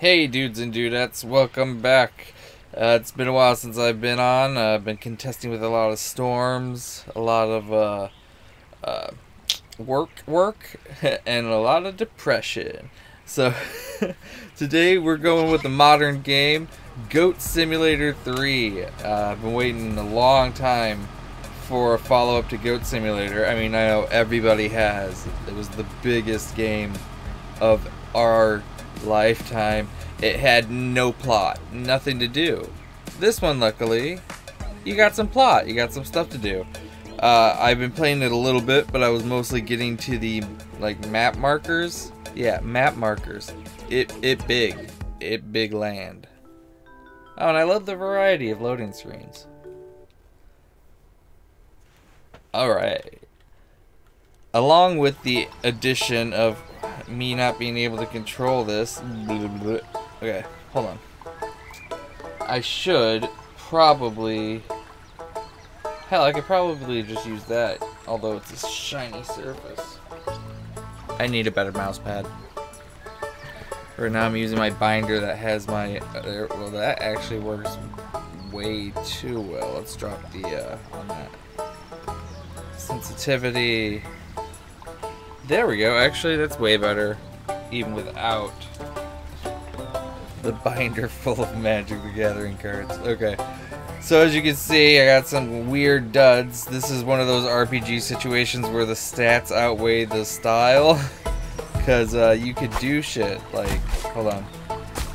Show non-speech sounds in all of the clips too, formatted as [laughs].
Hey dudes and dudettes, welcome back. Uh, it's been a while since I've been on. Uh, I've been contesting with a lot of storms, a lot of uh, uh, work, work, [laughs] and a lot of depression. So [laughs] today we're going with the modern game, Goat Simulator 3. Uh, I've been waiting a long time for a follow-up to Goat Simulator. I mean, I know everybody has. It was the biggest game of our lifetime. It had no plot, nothing to do. This one, luckily, you got some plot, you got some stuff to do. Uh, I've been playing it a little bit, but I was mostly getting to the like map markers. Yeah, map markers. It it big, it big land. Oh, and I love the variety of loading screens. Alright. Along with the addition of me not being able to control this. Okay, hold on. I should probably... Hell, I could probably just use that, although it's a shiny surface. I need a better mouse pad. Right now I'm using my binder that has my... Uh, well, that actually works way too well. Let's drop the, uh, on that sensitivity. There we go. Actually, that's way better, even without the binder [laughs] full of Magic the Gathering cards. Okay. So as you can see, I got some weird duds. This is one of those RPG situations where the stats outweigh the style. [laughs] Because uh, you could do shit like, hold on.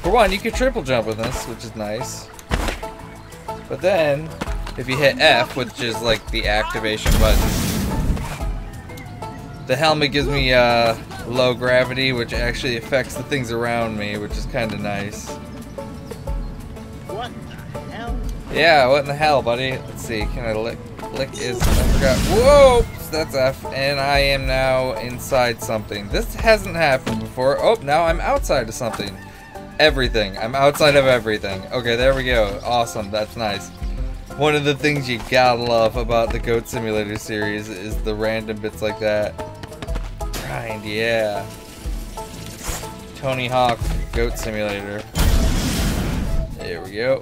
For one, you could triple jump with this, which is nice. But then, if you hit F, which is like the activation button, the helmet gives me uh, low gravity, which actually affects the things around me, which is kind of nice. What the hell? Yeah, what in the hell, buddy? Let's see, can I lick? Lick is, I forgot. Whoa! That's F, and I am now inside something. This hasn't happened before. Oh, now I'm outside of something. Everything. I'm outside of everything. Okay, there we go. Awesome, that's nice. One of the things you gotta love about the Goat Simulator series is the random bits like that. Grind, yeah. Tony Hawk Goat Simulator. There we go.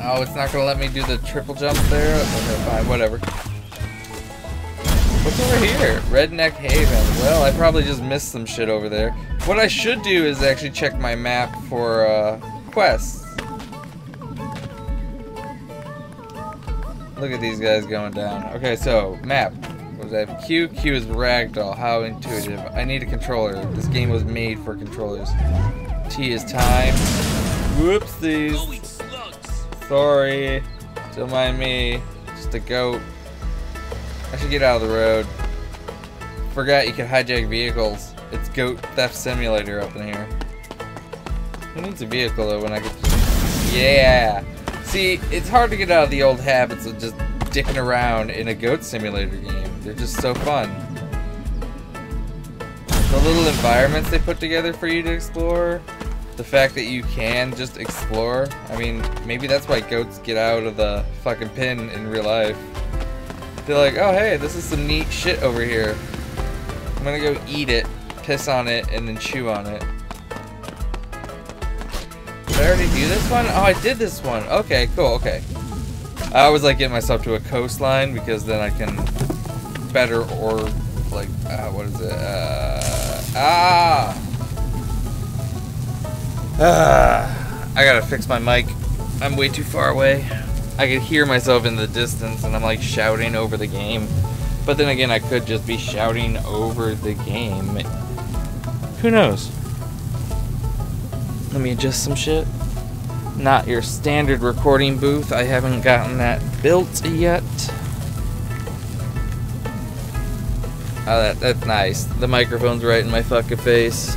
Oh, it's not gonna let me do the triple jump there? Okay, fine, whatever. What's over here? Redneck Haven. Well, I probably just missed some shit over there. What I should do is actually check my map for uh, quests. Look at these guys going down. Okay, so, map. Was that? Q? Q is ragdoll. How intuitive. I need a controller. This game was made for controllers. T is time. Whoopsies. Sorry. Don't mind me. Just a goat. I should get out of the road. Forgot you could hijack vehicles. It's Goat Theft Simulator up in here. Who needs a vehicle though when I just... Yeah! See, it's hard to get out of the old habits of just dicking around in a goat simulator game. They're just so fun. The little environments they put together for you to explore, the fact that you can just explore. I mean, maybe that's why goats get out of the fucking pen in real life. They're like, oh hey, this is some neat shit over here. I'm gonna go eat it, piss on it, and then chew on it. Did I already do this one? Oh, I did this one. Okay, cool, okay. I always like getting myself to a coastline because then I can better or like, uh, what is it? Uh, ah! Ah! I gotta fix my mic. I'm way too far away. I could hear myself in the distance and I'm like shouting over the game. But then again, I could just be shouting over the game. Who knows? Let me adjust some shit. Not your standard recording booth. I haven't gotten that built yet. Oh, that, that's nice. The microphone's right in my fucking face.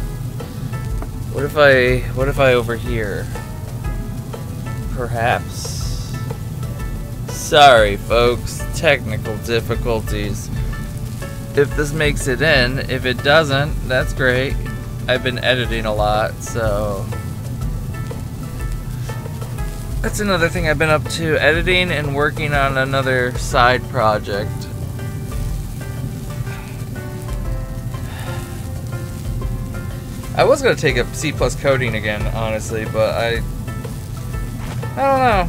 What if I, what if I overhear? Perhaps. Sorry, folks. Technical difficulties. If this makes it in, if it doesn't, that's great. I've been editing a lot, so that's another thing I've been up to, editing and working on another side project. I was gonna take up C plus coding again, honestly, but I I don't know.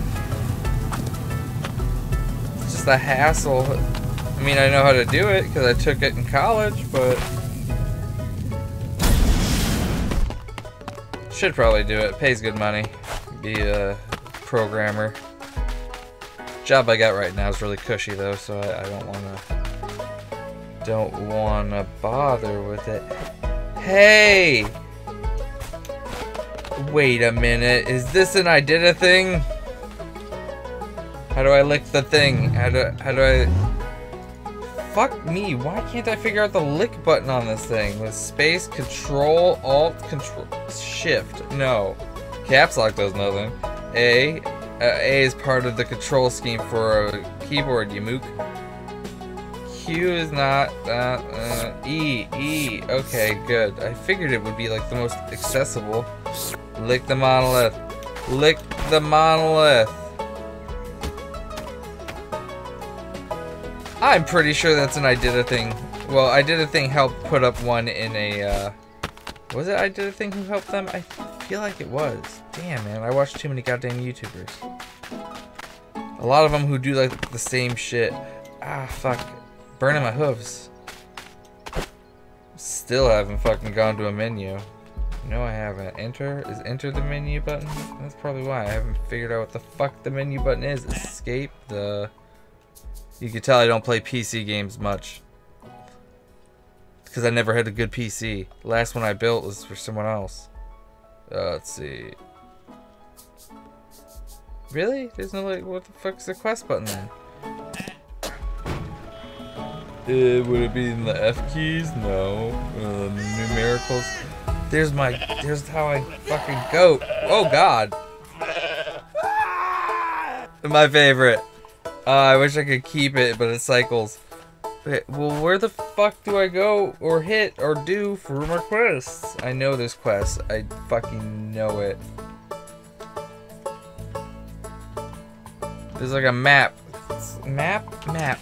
It's just a hassle. I mean, I know how to do it because I took it in college, but should probably do it. Pays good money. Be a programmer. Job I got right now is really cushy though, so I, I don't wanna don't wanna bother with it. Hey! Wait a minute, is this an I did a thing? How do I lick the thing? How do, how do I... Fuck me, why can't I figure out the lick button on this thing? With space, control, alt, control, shift, no. Caps lock does nothing. A, uh, A is part of the control scheme for a keyboard, you mook. Q is not that. Uh, e, E. Okay, good. I figured it would be like the most accessible. Lick the monolith. Lick the monolith. I'm pretty sure that's an I did a thing. Well, I did a thing helped put up one in a, uh, was it I did a thing who helped them? I feel like it was. Damn, man, I watch too many goddamn YouTubers. A lot of them who do like the same shit. Ah, fuck. Burning my hooves. Still haven't fucking gone to a menu. No, I haven't. Enter? Is enter the menu button? That's probably why. I haven't figured out what the fuck the menu button is. Escape the... You can tell I don't play PC games much. Because I never had a good PC. Last one I built was for someone else. Uh, let's see. Really? There's no like, what the fuck's the quest button then? Uh, would it be in the F keys? No. Uh, numericals. There's my, there's how I fucking go. Oh god. My favorite. Uh, I wish I could keep it, but it cycles. Well, where the fuck do I go or hit or do for my quests? I know this quest. I fucking know it. There's like a map. Map? Map.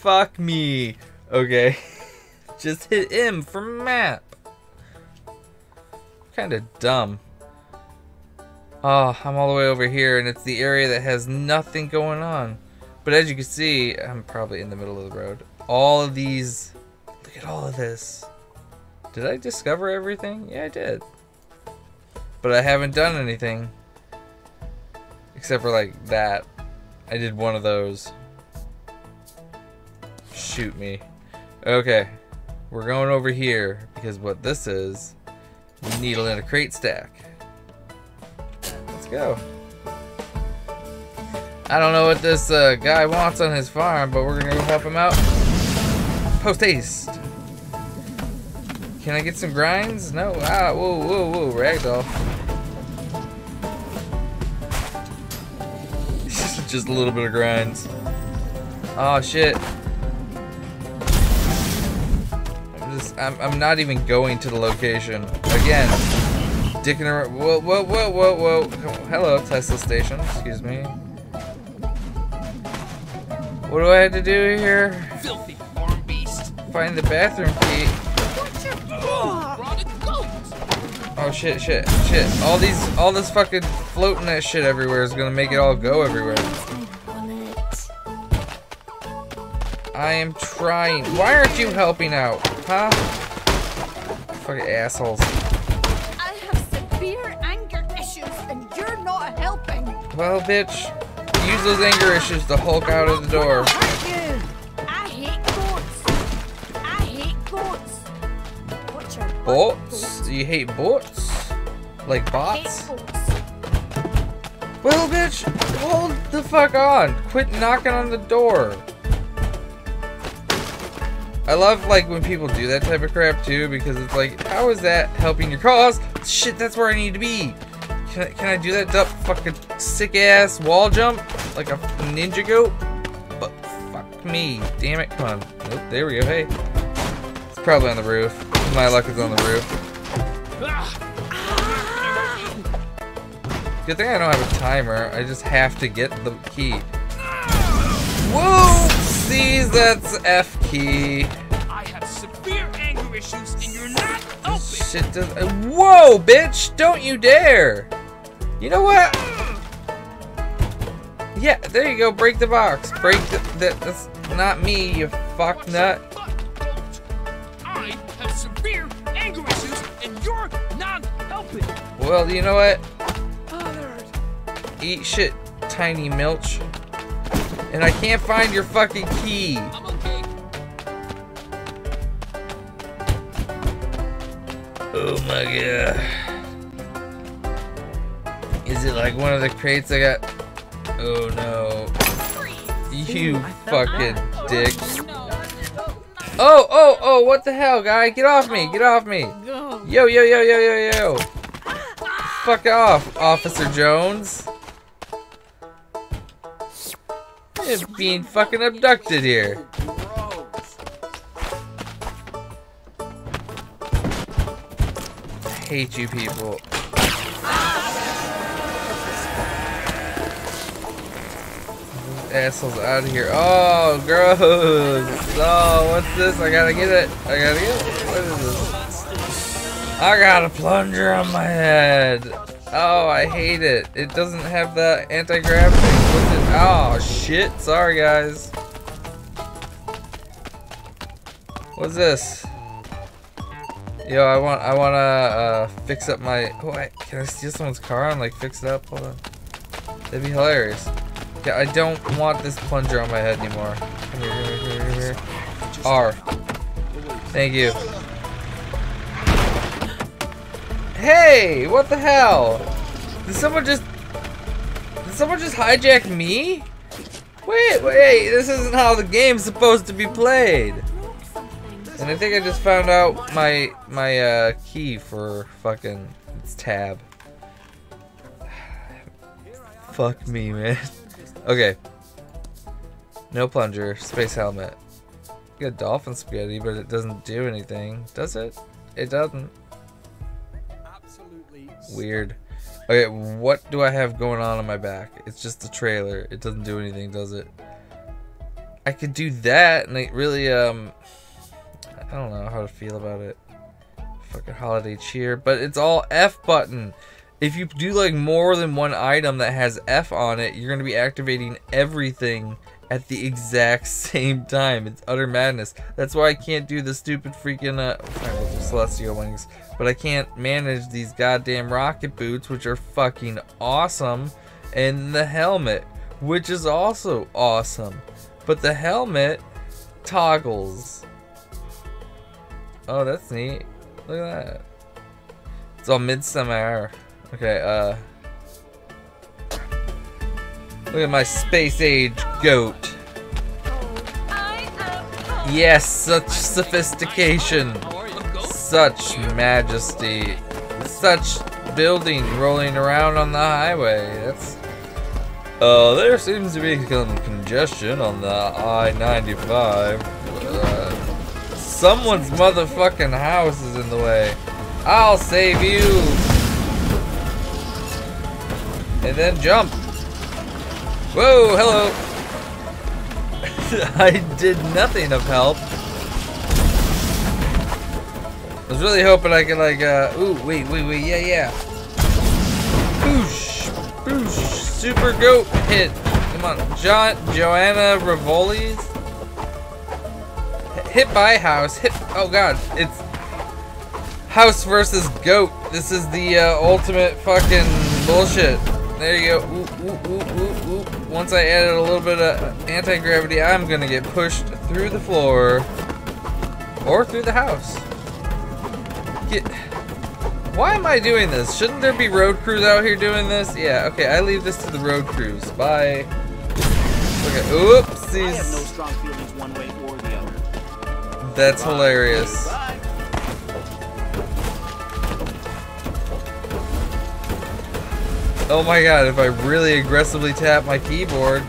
Fuck me. Okay. [laughs] Just hit M for map. Kinda dumb. Oh, I'm all the way over here and it's the area that has nothing going on. But as you can see, I'm probably in the middle of the road. All of these, look at all of this. Did I discover everything? Yeah, I did. But I haven't done anything. Except for like that. I did one of those. Shoot me. Okay. We're going over here because what this is, needle in a crate stack. Let's go. I don't know what this uh, guy wants on his farm, but we're gonna go help him out. Post haste. Can I get some grinds? No. Ah, whoa, whoa, whoa, ragdoll. [laughs] Just a little bit of grinds. Oh shit. I'm just, I'm, I'm not even going to the location. Again, dicking around. Whoa, whoa, whoa, whoa, whoa. Hello, Tesla station. Excuse me. What do I have to do here? Filthy farm beast. Find the bathroom key. Brought a goat. Oh shit, shit, shit. All these, all this fucking floating that shit everywhere is gonna make it all go everywhere. I am trying. Why aren't you helping out? Huh? Fucking assholes. Well, bitch, use those anger issues to Hulk out of the door. I hate goats. I hate goats. What's your Bots? Do You hate bots? Like bots? Well, bitch, hold the fuck on. Quit knocking on the door. I love like when people do that type of crap too because it's like, how is that helping your cause? Shit, that's where I need to be. Can I, can I do that dumb fucking sick ass wall jump like a ninja goat? But fuck me, damn it! Come on. Nope, there we go. Hey, it's probably on the roof. My luck is on the roof. Good thing I don't have a timer. I just have to get the key. Whoopsies, that's F key. I have severe anger issues and you're not helping. shit does. Whoa, bitch! Don't you dare! You know what? Yeah, there you go. Break the box. Break the. That, that's not me, you fuck nut. I have severe anger issues, and you're not helping. Well, you know what? Eat shit, tiny milch. And I can't find your fucking key. Oh my god. Is it like one of the crates I got? Oh no. You fucking dick. Oh, oh, oh, what the hell, guy? Get off me, get off me. Yo, yo, yo, yo, yo, yo. [gasps] Fuck off, Officer Jones. You're being fucking abducted here. I hate you people. Assholes out of here. Oh, gross. Oh, what's this? I gotta get it. I gotta get it. What is this? I got a plunger on my head. Oh, I hate it. It doesn't have the anti-grav thing. Oh, shit. Sorry, guys. What's this? Yo, I want, I wanna uh, fix up my. Oh, I, can I steal someone's car and like fix it up? Hold on. That'd be hilarious. Yeah, I don't want this plunger on my head anymore. Here, here, here. R. Thank you. Hey, what the hell? Did someone just Did someone just hijack me? Wait, wait, this isn't how the game's supposed to be played. And I think I just found out my my uh, key for fucking it's tab. [sighs] Fuck me, man. Okay. No plunger, space helmet. Got dolphin spaghetti, but it doesn't do anything, does it? It doesn't. Absolutely. Weird. Okay, what do I have going on on my back? It's just a trailer. It doesn't do anything, does it? I could do that, and it really, um... I don't know how to feel about it. Fucking holiday cheer, but it's all F button. If you do like more than one item that has F on it, you're gonna be activating everything at the exact [laughs] same time. It's utter madness. That's why I can't do the stupid freaking uh fine, celestial wings, but I can't manage these goddamn rocket boots, which are fucking awesome, and the helmet, which is also awesome. But the helmet toggles. Oh, that's neat. Look at that. It's all midsummer. Okay, uh. Look at my space age goat. Yes, such sophistication. Such majesty. Such building rolling around on the highway. That's. Uh, there seems to be some congestion on the I-95. Uh, someone's motherfucking house is in the way. I'll save you. And then jump. Whoa, hello. [laughs] I did nothing of help. I was really hoping I could like, uh, ooh, wait, wait, wait, yeah, yeah. Boosh, boosh, super goat hit. Come on, John, Joanna Rivoli's. Hit by house, hit, oh god, it's house versus goat. This is the uh, ultimate fucking bullshit. There you go. Ooh, ooh, ooh, ooh, ooh. Once I added a little bit of anti-gravity, I'm gonna get pushed through the floor. Or through the house. Get... Why am I doing this? Shouldn't there be road crews out here doing this? Yeah, okay, I leave this to the road crews. Bye. Okay, I have no strong feelings one way or the other. That's hilarious. Bye. Oh my god, if I really aggressively tap my keyboard.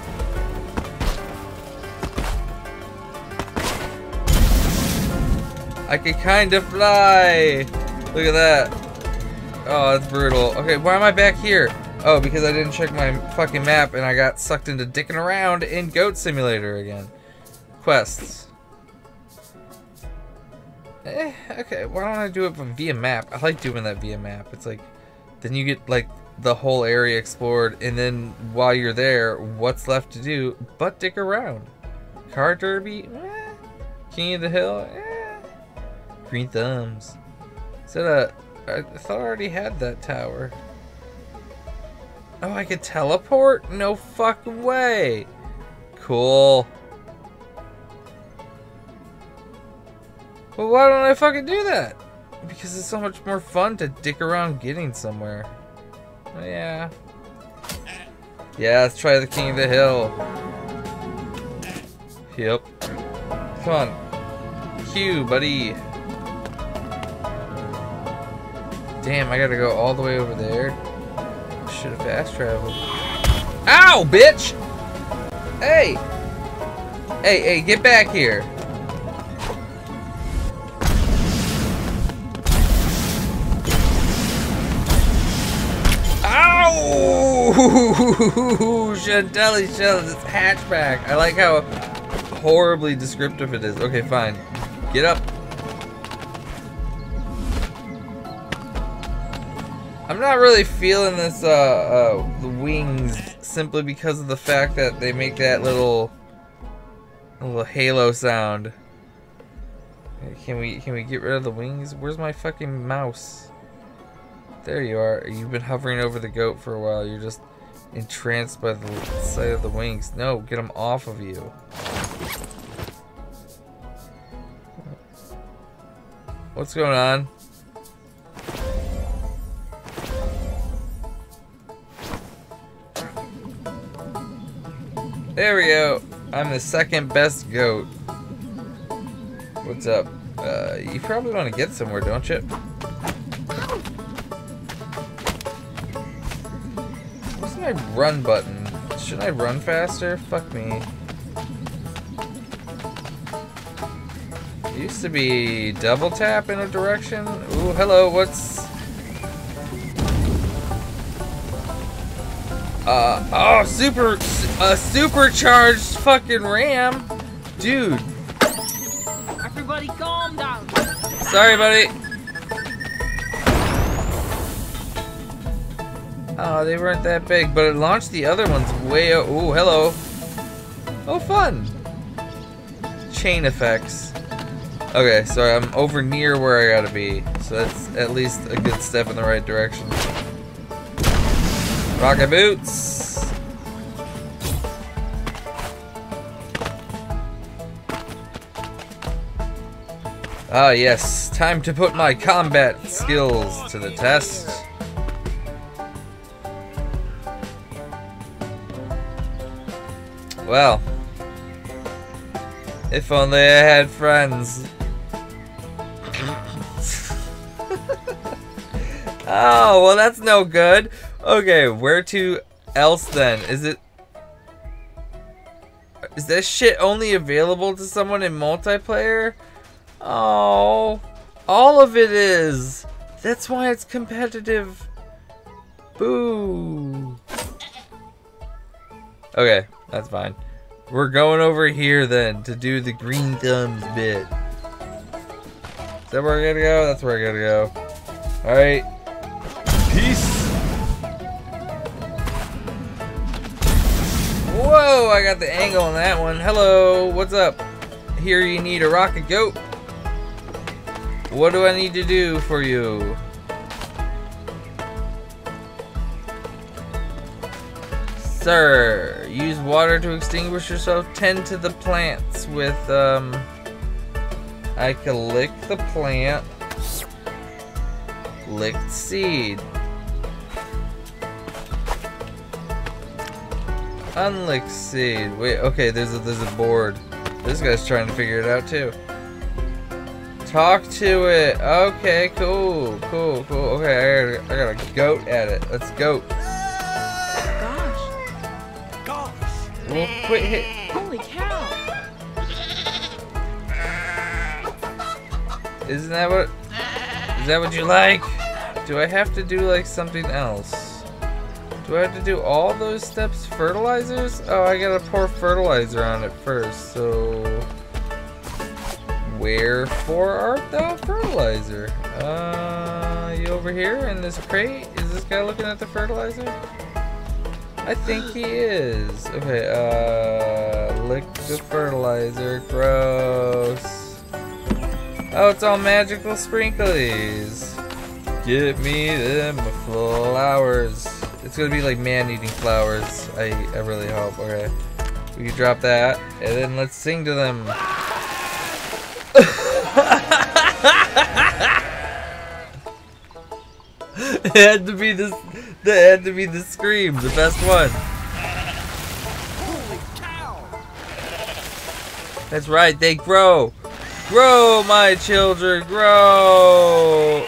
I can kind of fly. Look at that. Oh, that's brutal. Okay, why am I back here? Oh, because I didn't check my fucking map and I got sucked into dicking around in Goat Simulator again. Quests. Eh, okay, why don't I do it via map? I like doing that via map. It's like, then you get like the whole area explored, and then while you're there, what's left to do but dick around? Car Derby? Eh. King of the Hill? Eh. Green Thumbs. Is that I thought I already had that tower. Oh, I could teleport? No fucking way. Cool. Well, why don't I fucking do that? Because it's so much more fun to dick around getting somewhere. Oh, yeah. Yeah, let's try the King of the Hill. Yep. Come on. Q, buddy. Damn, I gotta go all the way over there. Should have fast traveled. Ow, bitch! Hey! Hey, hey, get back here. Chantilly shells, it's hatchback. I like how horribly descriptive it is. Okay, fine. Get up. I'm not really feeling this, uh, uh, the wings simply because of the fact that they make that little, little halo sound. Can we, can we get rid of the wings? Where's my fucking mouse? There you are. You've been hovering over the goat for a while. You're just entranced by the sight of the wings. No, get them off of you. What's going on? There we go. I'm the second best goat. What's up? Uh, you probably want to get somewhere, don't you? My run button? Should I run faster? Fuck me. It used to be double tap in a direction. Ooh, hello, what's... Uh, oh, super, a supercharged fucking ram. Dude, Everybody calm down. sorry, buddy. They weren't that big, but it launched the other ones way out. Ooh, hello. Oh, fun. Chain effects. Okay, so I'm over near where I gotta be. So that's at least a good step in the right direction. Rocket boots. Ah, yes. Time to put my combat skills to the test. Well, if only I had friends. [laughs] oh, well that's no good. Okay, where to else then? Is it... Is this shit only available to someone in multiplayer? Oh, all of it is. That's why it's competitive. Boo. Okay, that's fine. We're going over here then to do the green thumbs bit. Is that where I gotta go? That's where I gotta go. Alright. Peace. Whoa, I got the angle on that one. Hello, what's up? Here you need a rocket goat. What do I need to do for you? Sir, use water to extinguish yourself. Tend to the plants with, um... I can lick the plant. Licked seed. Unlicked seed. Wait, okay, there's a, there's a board. This guy's trying to figure it out too. Talk to it. Okay, cool, cool, cool. Okay, I got, I got a goat at it. Let's go. Well, quit hit. Holy cow. Isn't that what? Is that what you like? Do I have to do like something else? Do I have to do all those steps? Fertilizers? Oh, I gotta pour fertilizer on it first. So Wherefore art thou fertilizer? Uh, you over here in this crate? Is this guy looking at the fertilizer? I think he is. Okay, uh, lick the fertilizer. Gross. Oh, it's all magical sprinklies. Get me them flowers. It's gonna be like man-eating flowers. I, I really hope. Okay. We can drop that, and then let's sing to them. [laughs] it had to be this. That had to be the scream, the best one. That's right, they grow. Grow, my children, grow.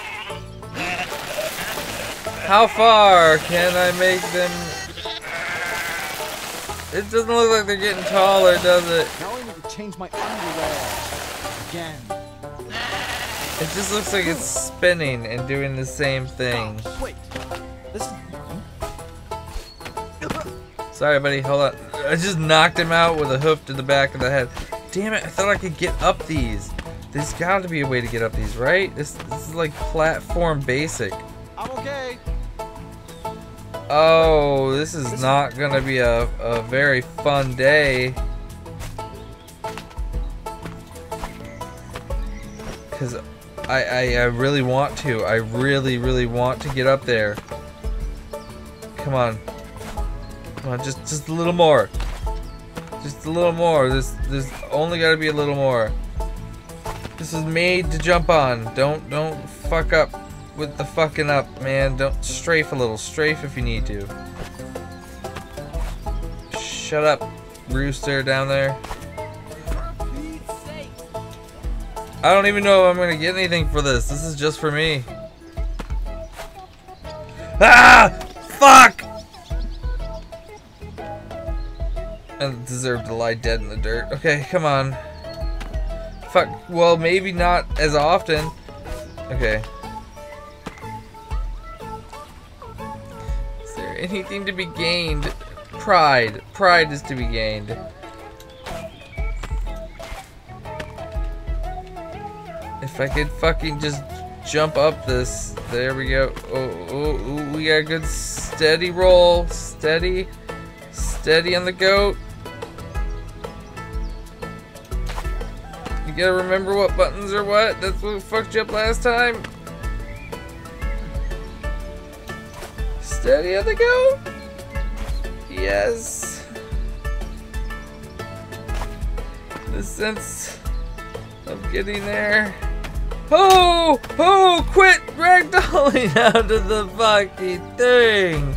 How far can I make them? It doesn't look like they're getting taller, does it? Now I need to change my underwear. Again. It just looks like it's spinning and doing the same thing. Wait. This is [laughs] Sorry, buddy. Hold on. I just knocked him out with a hoof to the back of the head. Damn it! I thought I could get up these. There's got to be a way to get up these, right? This, this is like platform basic. I'm okay. Oh, this is not gonna be a, a very fun day. Cause I, I I really want to. I really really want to get up there. Come on. Come on, just just a little more. Just a little more. There's there's only gotta be a little more. This is made to jump on. Don't don't fuck up with the fucking up, man. Don't strafe a little. Strafe if you need to. Shut up, rooster down there. I don't even know if I'm gonna get anything for this. This is just for me. Deserve to lie dead in the dirt. Okay, come on. Fuck. Well, maybe not as often. Okay. Is there anything to be gained? Pride. Pride is to be gained. If I could fucking just jump up this. There we go. Oh, oh, oh, we got a good steady roll. Steady. Steady on the goat. You gotta remember what buttons are what. That's what fucked you up last time. Steady on the go. Yes. The sense of getting there. Oh! Oh! Quit ragdolling [laughs] out of the fucking thing!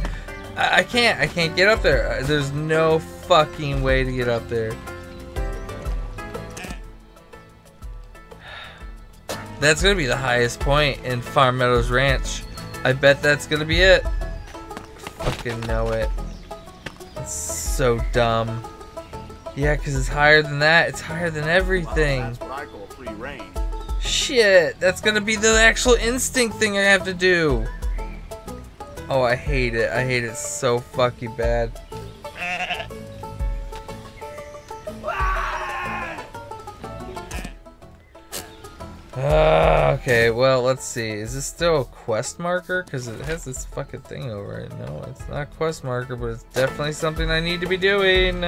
I, I can't. I can't get up there. Uh, There's no fucking way to get up there. That's gonna be the highest point in Farm Meadows Ranch. I bet that's gonna be it. Fucking know it. It's so dumb. Yeah, because it's higher than that. It's higher than everything. That's what I call free reign. Shit, that's gonna be the actual instinct thing I have to do. Oh, I hate it. I hate it so fucking bad. Ah, okay, well, let's see. Is this still a quest marker? Because it has this fucking thing over it. No, it's not quest marker, but it's definitely something I need to be doing.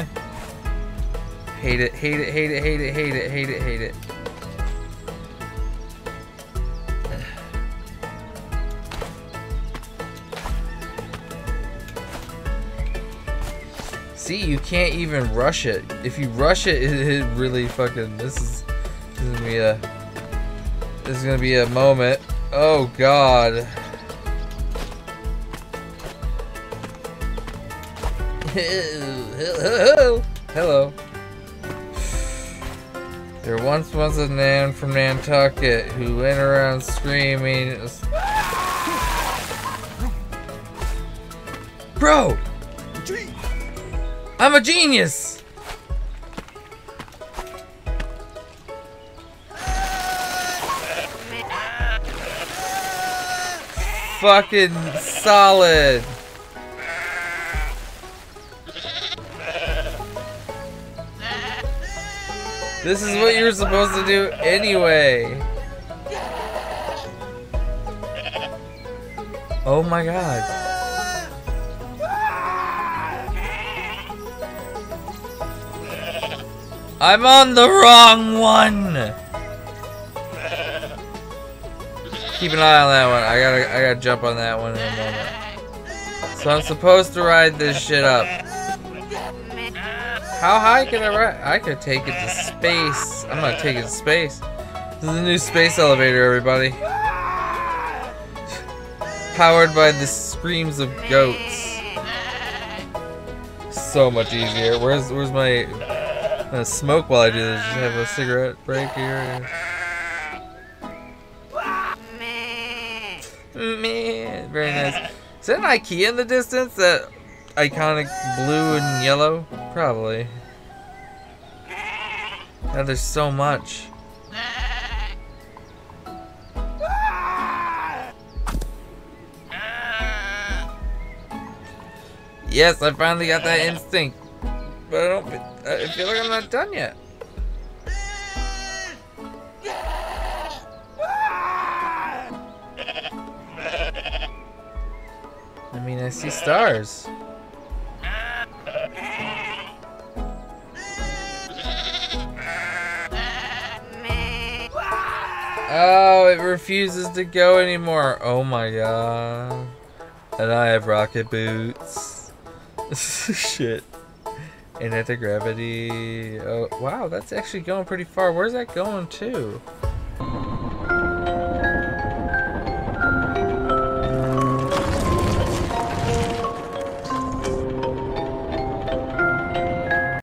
Hate it, hate it, hate it, hate it, hate it, hate it, hate it. [sighs] See, you can't even rush it. If you rush it, it, [laughs] it really fucking. This is, this is gonna be a. This is gonna be a moment. Oh God. Hello. [laughs] Hello. There once was a man from Nantucket who went around screaming. Bro! I'm a genius! Fucking solid. This is what you're supposed to do anyway. Oh my god. I'm on the wrong one. Keep an eye on that one. I gotta, I gotta jump on that one in a moment. So I'm supposed to ride this shit up. How high can I ride? I could take it to space. I'm gonna take it to space. This is a new space elevator, everybody. Powered by the screams of goats. So much easier. Where's, where's my uh, smoke while I do this? Just have a cigarette break here. Is that an IKEA in the distance? That iconic blue and yellow? Probably. Yeah, there's so much. Yes, I finally got that instinct. But I don't I feel like I'm not done yet. Mean, I see stars. Oh, it refuses to go anymore. Oh my god. And I have rocket boots. [laughs] Shit. And anti-gravity. Oh, wow, that's actually going pretty far. Where's that going to?